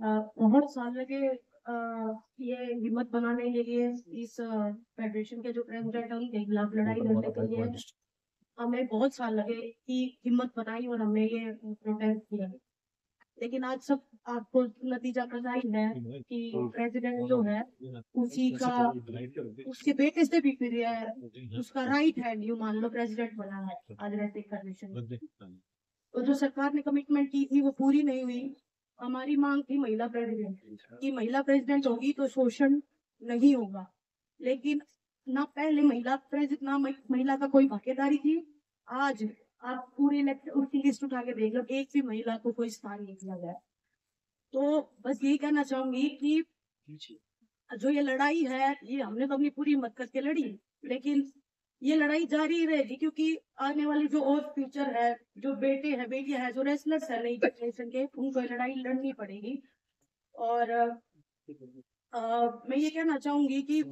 बहुत साल लगे ये हिम्मत बनाने के लिए इस फेडरेशन के जो प्रेसिडेंट है उनके खिलाफ लड़ाई लड़ने के लिए हमें बहुत साल लगे कि हिम्मत बनाई और हमने ये प्रोटेस्ट किया। लेकिन आज सब आपको नतीजा पता ही है कि प्रेसिडेंट जो है उसी का उसके बेटे से भी फिर ये उसका राइट हैंड यू मान लो प्रेसिडेंट बना है आज वैसे फेडरेशन तो जो सरकार ने कमिटमेंट की थी वो पूरी नहीं हुई। हमारी मांग थी महिला प्रेसिडेंट कि। महिला प्रेसिडेंट होगी तो शोषण नहीं होगा। लेकिन ना पहले महिला प्रेसिडेंट ना महिला का कोई भागीदारी थी। आज आप पूरी उसकी लिस्ट उठा के देख लो एक भी महिला को कोई स्थान नहीं दिया गया। तो बस यही कहना चाहूँगी कि जो। ये लड़ाई है ये हमने तो अपनी पूरी हिम्मत करके लड़ी लेकिन ये लड़ाई जारी ही रहेगी क्योंकि आने वाली जो और फ्यूचर है जो बेटे हैं बेटियाँ हैं जो रेसलर्स है नई जनरेशन के उनको लड़ाई लड़नी पड़ेगी। और अ, मैं ये कहना चाहूँगी कि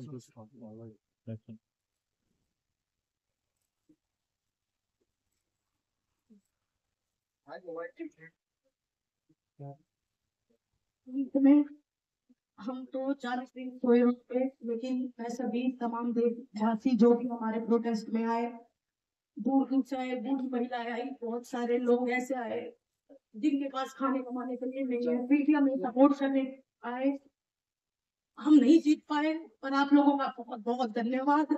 में हम तो चालीस दिन सोए थे, लेकिन मैं सभी तमाम देशवासी जो भी हमारे प्रोटेस्ट में आए, दूर दूर से आए, बूढ़ी महिलाएँ आई, बहुत सारे लोग ऐसे आए, जिनके पास खाने कमाने के लिए नहीं है मीडिया में सपोर्ट करने आए। हम नहीं जीत पाए, पर आप लोगों का बहुत बहुत धन्यवाद।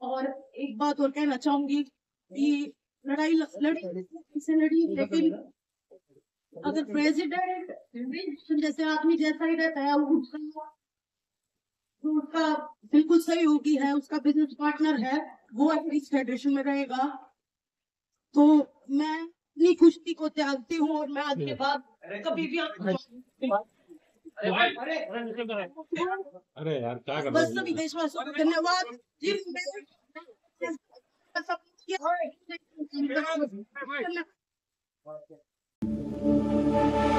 और एक बात और कहना चाहूँगी कि लड़ाई लड़ी से लड़ी, लेकिन अगर प्रेसिडेंट जैसे आदमी जैसा ही रहता है वो उसका जो उसका बिल्कुल सही होगी है उसका बिज़नेस पार्टनर है वो अगर इस फेडरेशन में रहेगा। तो मैं अपनी कुश्ती को त्यागती हूँ और मैं आज के बाद कभी भी अरे यार क्या कर बस रहे सभी देशवासियों को धन्यवाद। सब किया। Thank you.